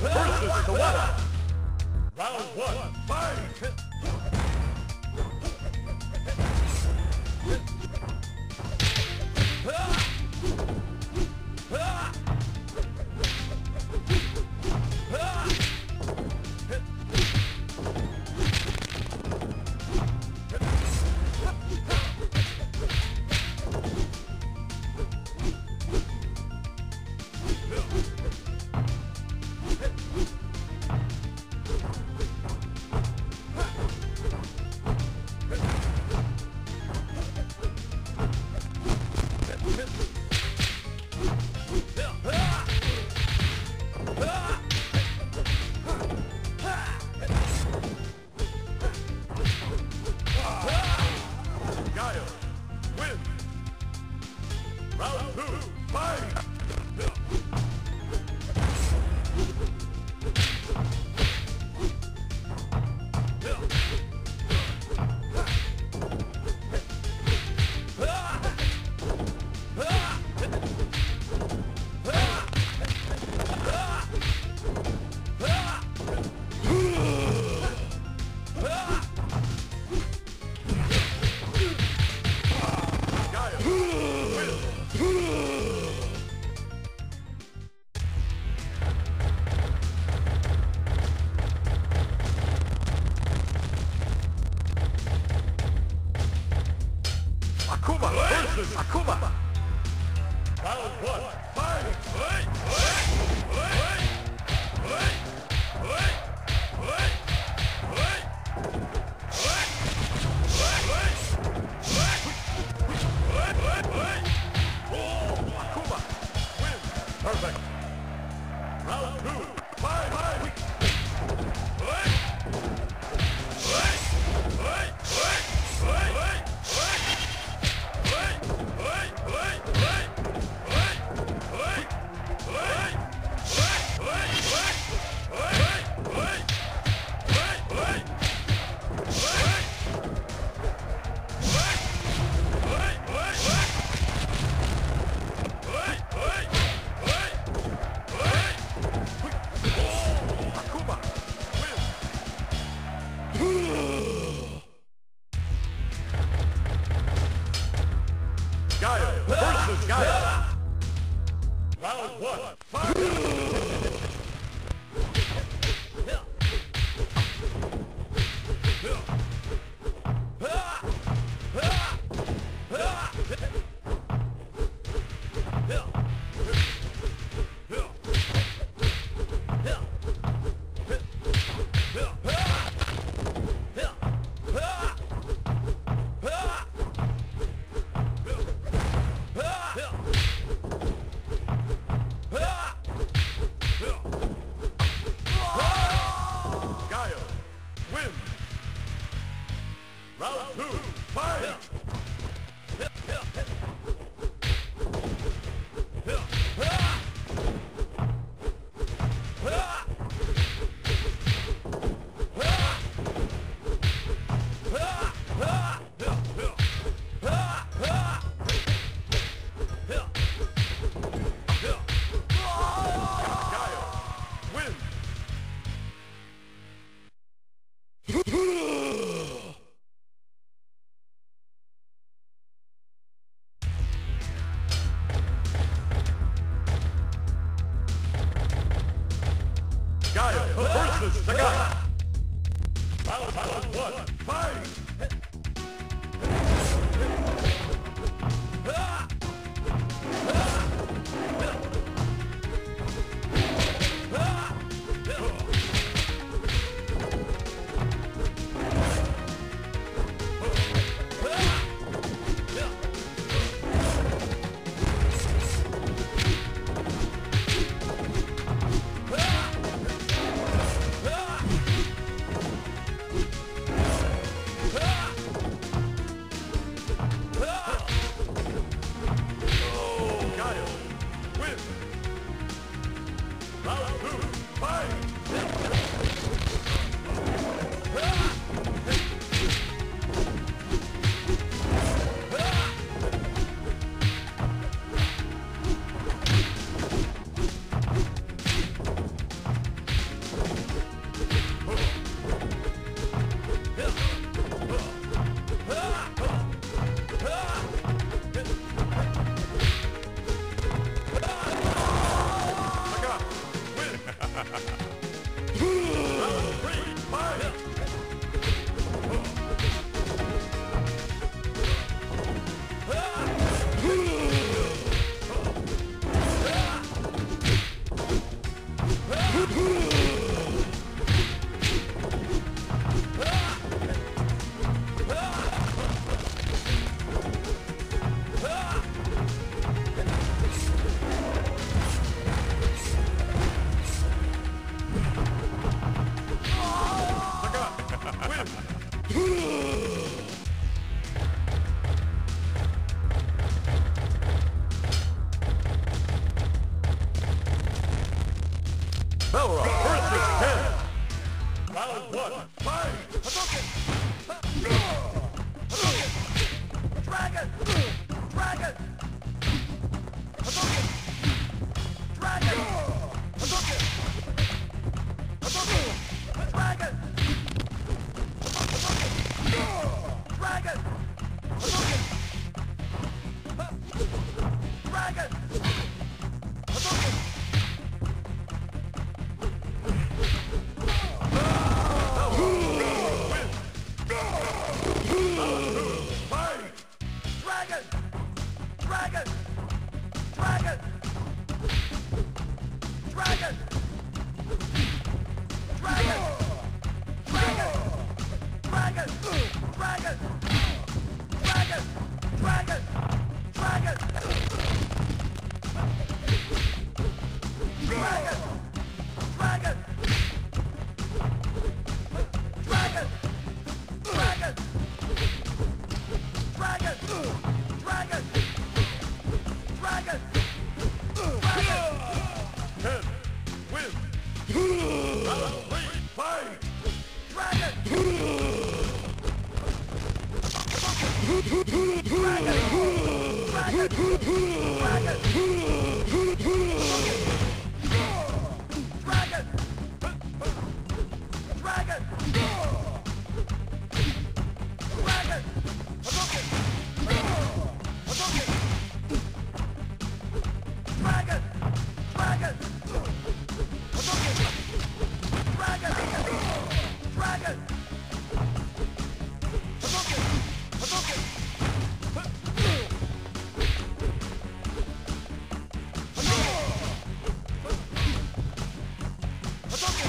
versus the water. Round one, fight! Ah! two, fight! Akuma. Round one. Fight! versus the guy. Round one, fight! ha ha ha Dragon! Dragon! Dragon! Dragon! Okay.